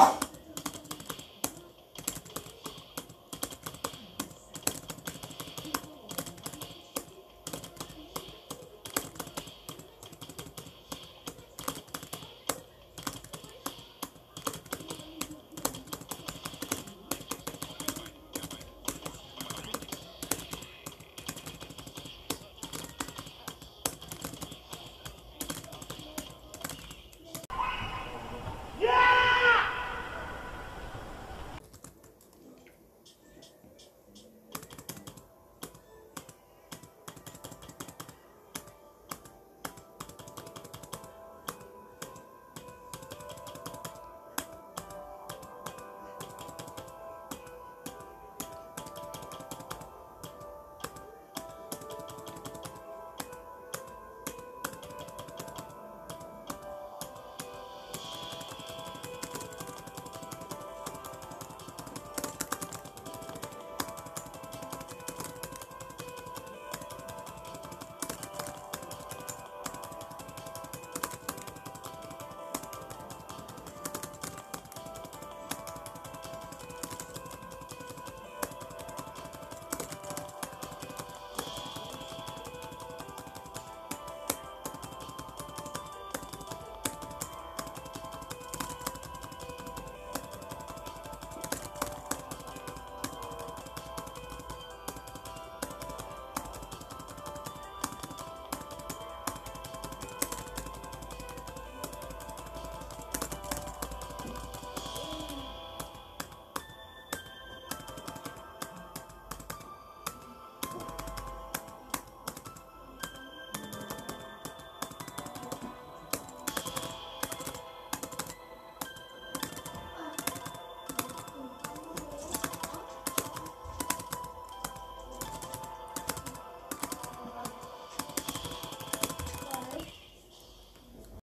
Oh.